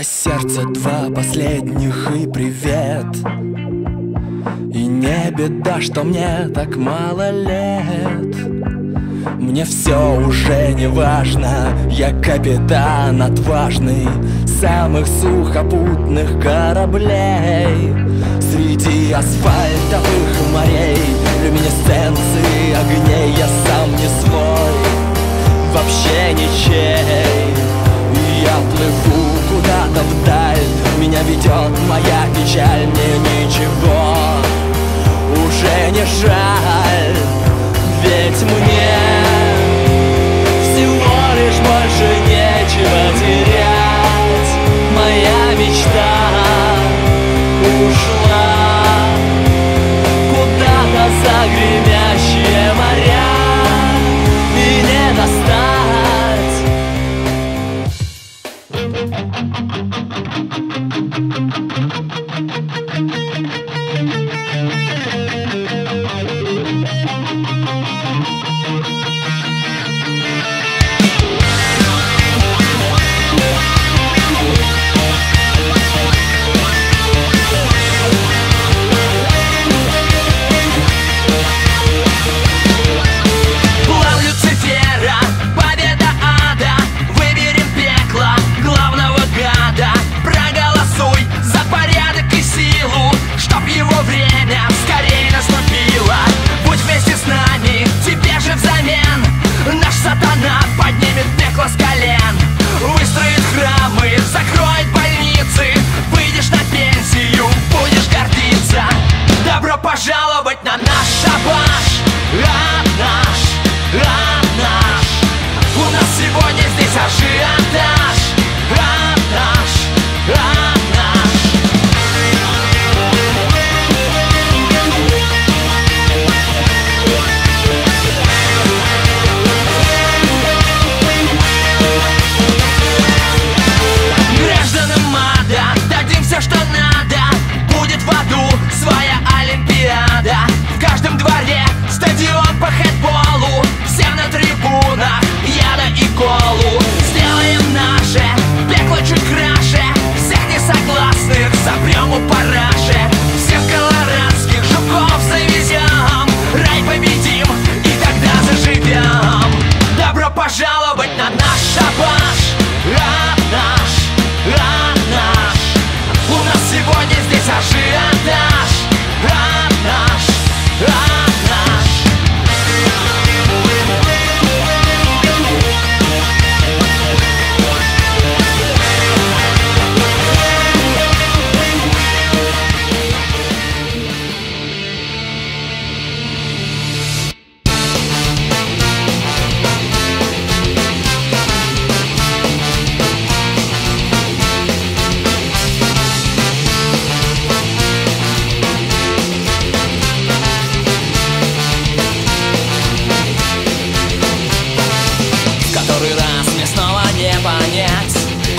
сердце два последних и привет. И не беда, что мне так мало лет. Мне все уже не важно Я капитан отважный Самых сухопутных кораблей. Среди асфальтовых морей Люминесценции огней Я сам не свой. Вообще ничей. Я плыву вдаль Меня ведет моя печаль Мне ничего. Уже не жаль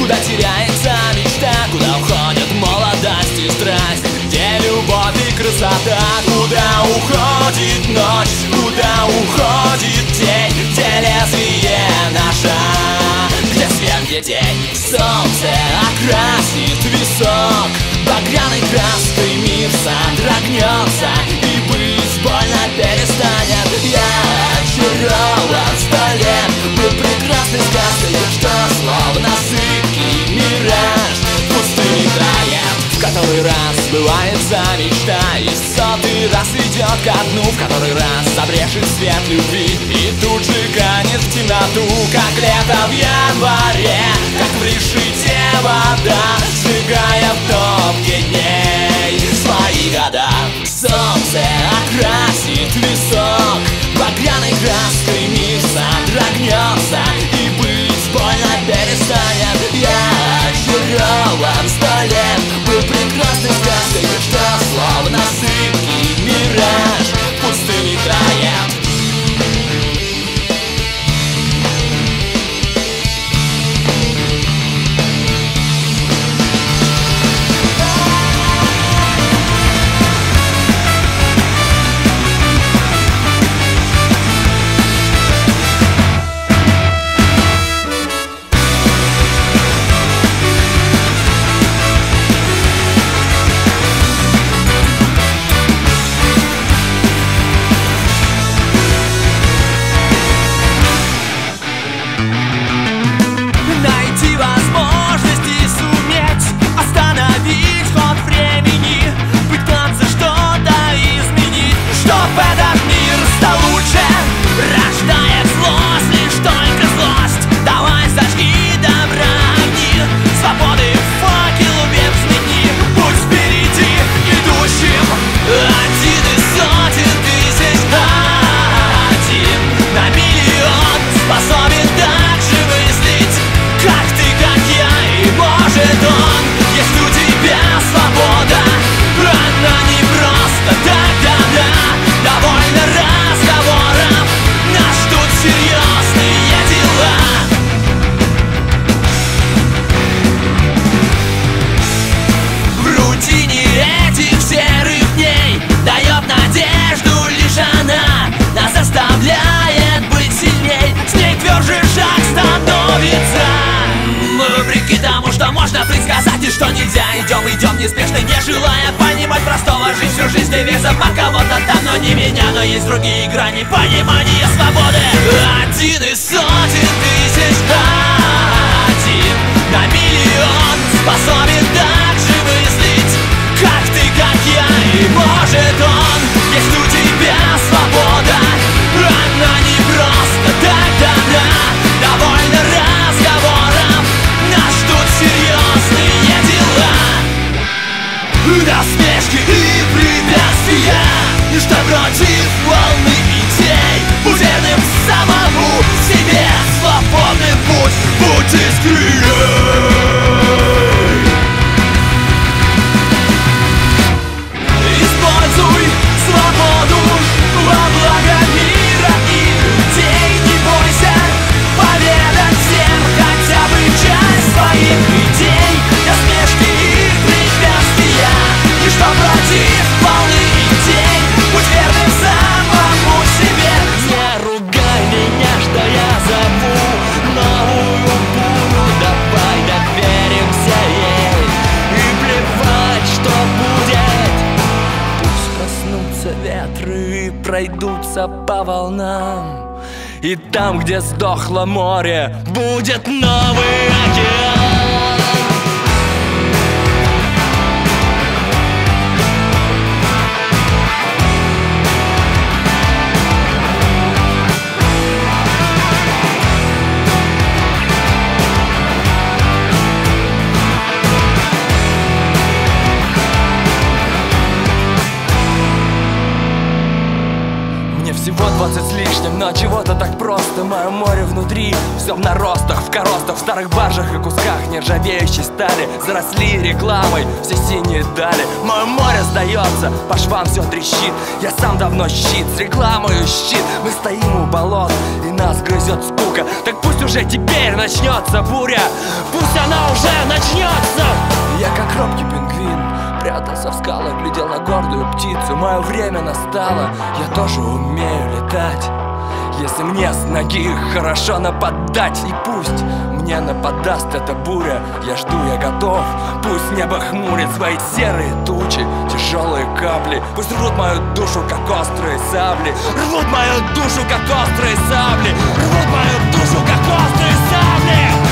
Куда теряется мечта, куда уходят молодость и страсть? Где любовь и красота, куда уходит ночь? Куда уходит день, где лезвие ножа? Где свет, где день, солнце окрасит висок. Багряной краской мир содрогнется раз сбывается мечта И сотый раз идет ко дну, в который раз забрешет свет любви И тут же канет в темноту, как лето в январе Как в решете вода, сжигая в топке дней Свои года. Солнце окрасит висок Багряной краской мир содрогнется что можно предсказать и что нельзя. Идем, идем неспешно, не желая понимать простого. Жизнь всю жизнь девизом, а кого-то там, но не меня. Но есть другие грани понимания свободы. Один из сотен тысяч один на миллион способен дать. Пройдутся по волнам. И там, где сдохло море, будет новый всего 20 с лишним, но чего-то так просто. Мое море внутри, все в наростах, в коростах В старых баржах и кусках нержавеющей стали. Заросли рекламой все синие дали. Мое море сдается, по швам все трещит. Я сам давно щит, с рекламою щит Мы стоим у болот, и нас грызет скука. Так пусть уже теперь начнется буря. Пусть она уже начнется Я как робкий пингвин Прятался в скалах, глядел на гордую птицу. Мое время настало, я тоже умею летать. Если мне с ноги хорошо нападать И пусть мне нападаст эта буря. Я жду, я готов Пусть небо хмурит свои серые тучи. Тяжелые капли Пусть рвут мою душу, как острые сабли. Рвут мою душу, как острые сабли. Рвут мою душу, как острые сабли